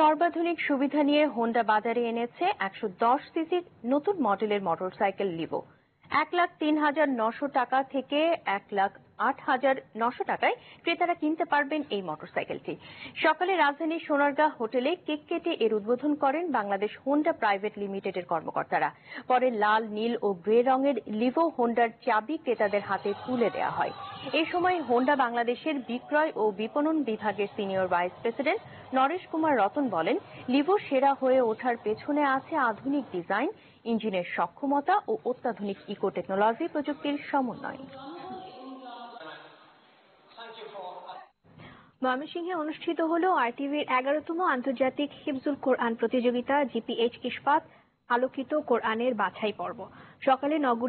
সর্বাধুনিক সুবিধা নিয়ে হোন্ডা বাজারে এনেছে একশো দশ সিসির নতুন মডেলের মোটরসাইকেল লিভো এক লাখ তিন হাজার নশো টাকা থেকে এক লাখ আট হাজার নশো টাকায় ক্রেতারা কিনতে পারবেন এই মোটরসাইকেলটি। সকালে রাজধানীর সোনারগাঁ হোটেলে কেক কেটে এর উদ্বোধন করেন বাংলাদেশ হোন্ডা প্রাইভেট লিমিটেডের কর্মকর্তারা। পরে লাল, নীল ও গ্রে রঙের লিভো হোন্ডার চাবি ক্রেতাদের হাতে তুলে দেওয়া হয়। এ সময় হোন্ডা বাংলাদেশের বিক্রয় ও বিপণন বিভাগের senior vice president Naresh Kumar Ratan বলেন, লিভো সেরা হয়ে ওঠার পেছনে আছে আধুনিক ডিজাইন, ইঞ্জিনের সক্ষমতা ও অত্যাধুনিক ইকো টেকনোলজি প্রযুক্তির সমন্বয়। ময়মনসিংহে অনুষ্ঠিত হল আরটিভির এগারোতম আন্তর্জাতিক হিফজুল কোরআন প্রতিযোগিতা, জিপিএইচ ইস্পাত আলোকিত কোরআনের বাছাই পর্ব সকালে নগরী